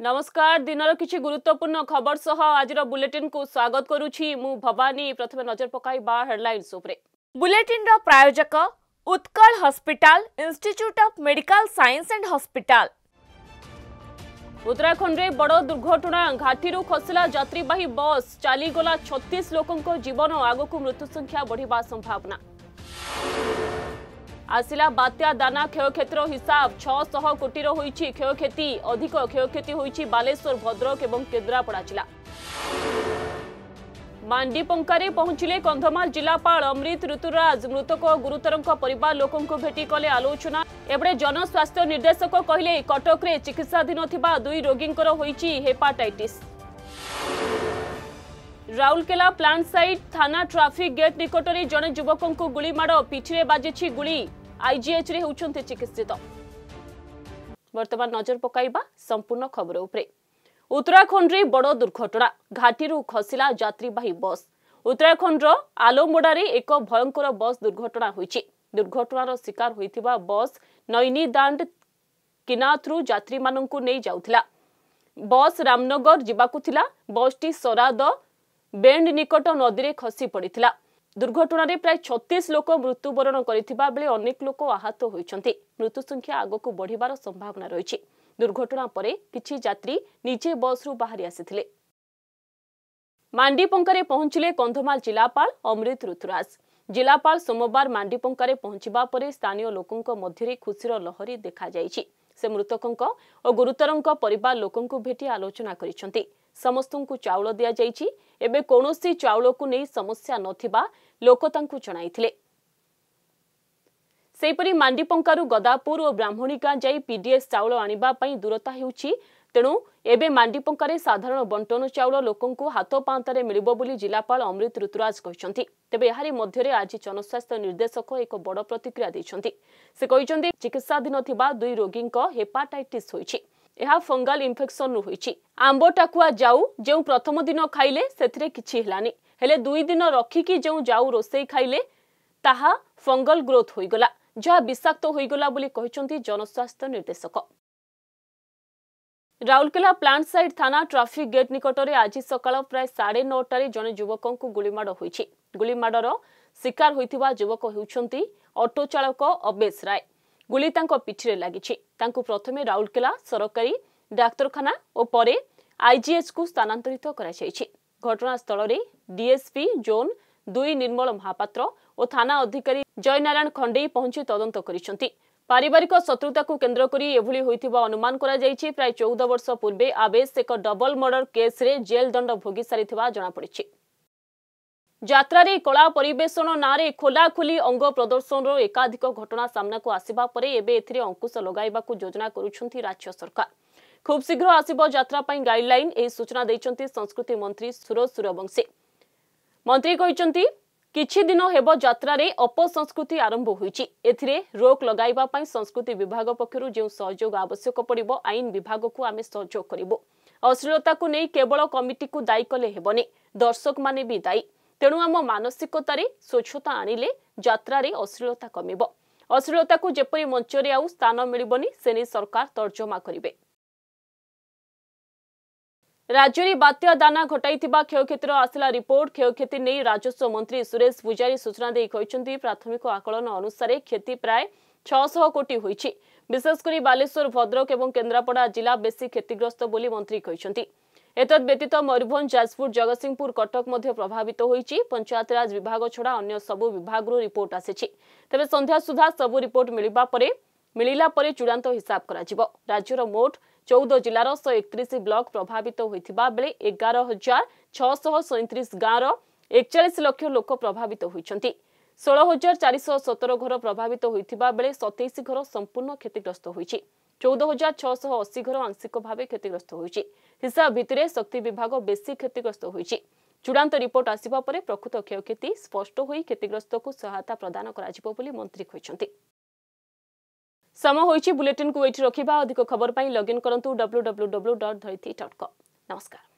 ନମସ୍କାର ଦିନର କିଛି ଗୁରୁତ୍ୱପୂର୍ଣ୍ଣ ଖବର ସହ ଆଜିର ବୁଲେଟିନକୁ ସ୍ୱାଗତ କରୁଛି ମୁଁ ଭବାନୀ ପ୍ରଥମେ ନଜର ପକାଇବା ହେଡଲାଇନ୍ସ ଉପରେ ବୁଲେଟିନ୍ର ପ୍ରାୟୋଜକ Utkal hospital institute of medical science and hospital ଉତ୍ତରାଖଣ୍ଡରେ ବଡ଼ ଦୁର୍ଘଟଣା ଘାଟିରୁ ଖସିଲା ଯାତ୍ରୀବାହୀ ବସ୍ ଚାଲିଗଲା ଛତିଶ ଲୋକଙ୍କ ଜୀବନ ଆଗକୁ ମୃତ୍ୟୁ ସଂଖ୍ୟା ବଢ଼ିବା ସମ୍ଭାବନା ଆସିଲା ବାତ୍ୟା ଦାନା କ୍ଷୟକ୍ଷତିର ହିସାବ। ଛଅଶହ କୋଟିର ହୋଇଛି କ୍ଷୟକ୍ଷତି ଅଧିକ କ୍ଷୟକ୍ଷତି ହୋଇଛି ବାଲେଶ୍ୱର ଭଦ୍ରକ ଏବଂ କେନ୍ଦ୍ରାପଡ଼ା ଜିଲ୍ଲା। ମାଣ୍ଡିପଙ୍କାରେ ପହଞ୍ଚିଲେ କନ୍ଧମାଳ ଜିଲ୍ଲାପାଳ ଅମୃତ ଋତୁରାଜ। ମୃତକ ଗୁରୁତରଙ୍କ ପରିବାର ଲୋକଙ୍କୁ ଭେଟି କଲେ ଆଲୋଚନା। ଏପଟେ ଜନସ୍ୱାସ୍ଥ୍ୟ ନିର୍ଦ୍ଦେଶକ କହିଲେ କଟକରେ ଚିକିତ୍ସାଧୀନ ଥିବା ଦୁଇ ରୋଗୀଙ୍କର ହୋଇଛି ହେପାଟାଇଟିସ୍। ରାଉରକେଲା ପ୍ଲାଣ୍ଟ ସାଇଟ୍ ଥାନା ଟ୍ରାଫିକ୍ ଗେଟ୍ ନିକଟରେ ଜଣେ ଯୁବକଙ୍କୁ ଗୁଳିମାଡ଼ ପିଠିରେ ବାଜିଛି ଗୁଳି। ଆଇଜିଏଚ୍ରେ ହେଉଛନ୍ତି ଚିକିତ୍ସିତ। ବର୍ତ୍ତମାନ ନଜର ପକାଇବା ସମ୍ପୂର୍ଣ୍ଣ ଖବର ଉପରେ। ଉତ୍ତରାଖଣ୍ଡରେ ବଡ଼ ଦୁର୍ଘଟଣା। ଘାଟିରୁ ଖସିଲା ଯାତ୍ରୀବାହୀ ବସ୍। ଉତ୍ତରାଖଣ୍ଡର ଆଲୋମୋଡାରେ ଏକ ଭୟଙ୍କର ବସ୍ ଦୁର୍ଘଟଣା ହୋଇଛି। ଦୁର୍ଘଟଣାର ଶିକାର ହୋଇଥିବା ବସ୍ ନୈନିଦାଣ୍ଡ କିନାଥରୁ ଯାତ୍ରୀମାନଙ୍କୁ ନେଇ ଯାଉଥିଲା। ବସ୍ ରାମନଗର ଯିବାକୁ ଥିଲା। ବସ୍ଟି ସରାଦ ବେଣ୍ଡ ନିକଟ ନଦୀରେ ଖସି ପଡ଼ିଥିଲା। ଦୁର୍ଘଟଣାରେ ପ୍ରାୟ ଛତିଶ ଲୋକ ମୃତ୍ୟୁବରଣ କରିଥିବା ବେଳେ ଅନେକ ଲୋକ ଆହତ ହୋଇଛନ୍ତି। ମୃତ୍ୟୁ ସଂଖ୍ୟା ଆଗକୁ ବଢ଼ିବାର ସମ୍ଭାବନା ରହିଛି। ଦୁର୍ଘଟଣା ପରେ କିଛି ଯାତ୍ରୀ ନିଜେ ବସ୍ରୁ ବାହାରି ଆସିଥିଲେ। ମାଣ୍ଡିପଙ୍କାରେ ପହଞ୍ଚିଲେ କନ୍ଧମାଳ ଜିଲ୍ଲାପାଳ ଅମୃତ ଋତୁରାଜ। ଜିଲ୍ଲାପାଳ ସୋମବାର ମାଣ୍ଡିପଙ୍କାରେ ପହଞ୍ଚିବା ପରେ ସ୍ଥାନୀୟ ଲୋକଙ୍କ ମଧ୍ୟରେ ଖୁସିର ଲହରୀ ଦେଖାଯାଇଛି। ସେ ମୃତକଙ୍କ ଓ ଗୁରୁତରଙ୍କ ପରିବାର ଲୋକଙ୍କୁ ଭେଟି ଆଲୋଚନା କରିଛନ୍ତି। ସମସ୍ତଙ୍କୁ ଚାଉଳ ଦିଆଯାଇଛି। ଏବେ କୌଣସି ଚାଉଳକୁ ନେଇ ସମସ୍ୟା ନଥିବା ଲୋକ ତାଙ୍କୁ ଜଣାଇଥିଲେ। ସେହିପରି ମାଣ୍ଡିପଙ୍କାରୁ ଗଦାପୁର ଓ ବ୍ରାହ୍ମଣୀଗାଁ ଯାଇ ପିଡିଏସ୍ ଚାଉଳ ଆଣିବା ପାଇଁ ଦୂରତା ହେଉଛି। ତେଣୁ ଏବେ ମାଣ୍ଡିପଙ୍କାରେ ସାଧାରଣ ବଣ୍ଟନ ଚାଉଳ ଲୋକଙ୍କୁ ହାତ ପାଆନ୍ତାରେ ମିଳିବ ବୋଲି ଜିଲ୍ଲାପାଳ ଅମୃତ ଋତୁରାଜ କହିଛନ୍ତି। ତେବେ ଏହାରି ମଧ୍ୟରେ ଆଜି ଜନସ୍ୱାସ୍ଥ୍ୟ ନିର୍ଦ୍ଦେଶକ ଏକ ବଡ଼ ପ୍ରତିକ୍ରିୟା ଦେଇଛନ୍ତି। ସେ କହିଛନ୍ତି ଚିକିତ୍ସାଧୀନ ଥିବା ଦୁଇ ରୋଗୀଙ୍କ ହେପାଟାଇଟିସ୍ ହୋଇଛି। ଏହା ଫଙ୍ଗାଲ ଇନଫେକ୍ସନରୁ ହୋଇଛି। ଆମ୍ବ ଟାକୁଆ ଯାଉ ଯେଉଁ ପ୍ରଥମ ଦିନ ଖାଇଲେ ସେଥିରେ କିଛି ହେଲାନି। ହେଲେ ଦୁଇ ଦିନ ରଖିକି ଯେଉଁ ଯାଉ ରୋଷେଇ ଖାଇଲେ ତାହା ଫଙ୍ଗଲ ଗ୍ରୋଥ ହୋଇଗଲା। ଯାହା ବିଷାକ୍ତ ହୋଇଗଲା ବୋଲି କହିଛନ୍ତି ଜନସ୍ୱାସ୍ଥ୍ୟ ନିର୍ଦ୍ଦେଶକ। ରାଉରକେଲା ପ୍ଲାଣ୍ଟ ସାଇଡ୍ ଥାନା ଟ୍ରାଫିକ୍ ଗେଟ୍ ନିକଟରେ ଆଜି ସକାଳ ପ୍ରାୟ ସାଢ଼େ ନଅଟାରେ ଜଣେ ଯୁବକଙ୍କୁ ଗୁଳିମାଡ଼ ହୋଇଛି। ଗୁଳିମାଡ଼ର ଶିକାର ହୋଇଥିବା ଯୁବକ ହେଉଛନ୍ତି ଅଟୋ ଚାଳକ ଅବେଶ ରାୟ। ଗୁଳି ତାଙ୍କ ପିଠିରେ ଲାଗିଛି। ତାଙ୍କୁ ପ୍ରଥମେ ରାଉରକେଲା ସରକାରୀ ଡାକ୍ତରଖାନା ଓ ପରେ ଆଇଜିଏଚ୍କୁ ସ୍ଥାନାନ୍ତରିତ କରାଯାଇଛି। ଘଟଣାସ୍ଥଳରେ ଡିଏସ୍ପି ଜୋନ୍ ଦୁଇ ନିର୍ମଳ ମହାପାତ୍ର ଓ ଥାନା ଅଧିକାରୀ ଜୟନାରାୟଣ ଖଣ୍ଡେଇ ପହଞ୍ଚି ତଦନ୍ତ କରିଛନ୍ତି। পারিবারিক শত্রুতা কেন্দ্র করে এভাবে হয়েছে অনুমান করা যাই প্রায় চৌদ বর্ষ পূর্বে আবেশ এক ডবল মর্ডর কেস্রে জেল দণ্ড ভোগি সারি জনাপড়ি যাত্রার কলা পরিবেশন না খোলাখোলি অঙ্গ প্রদর্শনর একাধিক ঘটনা সামনা আসা পরে এবে এতে অঙ্কুশ লগাইবা যোজনা করছেন রাজ্য সরকার খুব শীঘ্র আসব যাত্রা গাইডলাইন এই সূচনা দিয়েছেন সংস্কৃতি মন্ত্রী সুরজ সূর্যবংশী মন্ত্রী কিন্তু କିଛି ଦିନ ହେବ ଯାତ୍ରାରେ ଅପସଂସ୍କୃତି ଆରମ୍ଭ ହୋଇଛି। ଏଥିରେ ରୋକ ଲଗାଇବା ପାଇଁ ସଂସ୍କୃତି ବିଭାଗ ପକ୍ଷରୁ ଯେଉଁ ସହଯୋଗ ଆବଶ୍ୟକ ପଡ଼ିବ ଆଇନ ବିଭାଗକୁ ଆମେ ସହଯୋଗ କରିବୁ। ଅଶ୍ଳୀଳତାକୁ ନେଇ କେବଳ କମିଟିକୁ ଦାୟୀ କଲେ ହେବନି ଦର୍ଶକମାନେ ବି ଦାୟୀ। ତେଣୁ ଆମ ମାନସିକତାରେ ସ୍ୱଚ୍ଛତା ଆଣିଲେ ଯାତ୍ରାରେ ଅଶ୍ଳୀଳତା କମିବ। ଅଶ୍ଳୀଳତାକୁ ଯେପରି ମଞ୍ଚରେ ଆଉ ସ୍ଥାନ ମିଳିବନି ସେ ନେଇ ସରକାର ତର୍ଜମା କରିବେ। ରାଜ୍ୟରେ ବାତ୍ୟା ଦାନା ଘଟାଇଥିବା କ୍ଷୟକ୍ଷତିର ଆସିଲା ରିପୋର୍ଟ। କ୍ଷୟକ୍ଷତି ନେଇ ରାଜସ୍ୱ ମନ୍ତ୍ରୀ ସୁରେଶ ପୂଜାରୀ ସୂଚନା ଦେଇ କହିଛନ୍ତି ପ୍ରାଥମିକ ଆକଳନ ଅନୁସାରେ କ୍ଷତି ପ୍ରାୟ ଛଅଶହ କୋଟି ହୋଇଛି। ବିଶେଷ କରି ବାଲେଶ୍ୱର ଭଦ୍ରକ ଏବଂ କେନ୍ଦ୍ରାପଡ଼ା ଜିଲ୍ଲା ବେଶୀ କ୍ଷତିଗ୍ରସ୍ତ ବୋଲି ମନ୍ତ୍ରୀ କହିଛନ୍ତି। ଏତଦ୍ ବ୍ୟତୀତ ମୟୂରଭଞ୍ଜ ଯାଜପୁର ଜଗତସିଂହପୁର କଟକ ମଧ୍ୟ ପ୍ରଭାବିତ ହୋଇଛି। ପଞ୍ଚାୟତିରାଜ ବିଭାଗ ଛଡ଼ା ଅନ୍ୟ ସବୁ ବିଭାଗରୁ ରିପୋର୍ଟ ଆସିଛି। ତେବେ ସନ୍ଧ୍ୟା ସୁଦ୍ଧା ସବୁ ରିପୋର୍ଟ ମିଳିବା ପରେ ମିଳିଲା ପରେ ଚୂଡ଼ାନ୍ତ ହିସାବ କରାଯିବ। ରାଜ୍ୟର ମୋଟ ଚଉଦ ଜିଲ୍ଲାର ଶହ ଏକତିରିଶ ବ୍ଲକ ପ୍ରଭାବିତ ହୋଇଥିବା ବେଳେ ଏଗାର ହଜାର ଛଅଶହ ସଇଁତିରିଶ ଗାଁର ଏକଚାଳିଶ ଲକ୍ଷ ଲୋକ ପ୍ରଭାବିତ ହୋଇଛନ୍ତି। ଷୋହଳ ହଜାର ଚାରିଶହ ସତର ଘର ପ୍ରଭାବିତ ହୋଇଥିବା ବେଳେ ସତେଇଶ ଘର ସମ୍ପୂର୍ଣ୍ଣ କ୍ଷତିଗ୍ରସ୍ତ ହୋଇଛି। ଚଉଦ ହଜାର ଛଅଶହ ଅଶୀ ଘର ଆଂଶିକ ଭାବେ କ୍ଷତିଗ୍ରସ୍ତ ହୋଇଛି। ହିସାବ ଭିତ୍ତିରେ ଶକ୍ତି ବିଭାଗ ବେଶୀ କ୍ଷତିଗ୍ରସ୍ତ ହୋଇଛି। ଚୂଡ଼ାନ୍ତ ରିପୋର୍ଟ ଆସିବା ପରେ ପ୍ରକୃତ କ୍ଷୟକ୍ଷତି ସ୍ପଷ୍ଟ ହୋଇ କ୍ଷତିଗ୍ରସ୍ତକୁ ସହାୟତା ପ୍ରଦାନ କରାଯିବ ବୋଲି ମନ୍ତ୍ରୀ କହିଛନ୍ତି। ସମୟ ହୋଇଛି ବୁଲେଟିନକୁ ଏଇଠି ରଖିବା ଅଧିକ ଖବର ପାଇଁ ଲଗ୍ଇନ୍ କରନ୍ତୁ W W W dot Dharitri dot com ନମସ୍କାର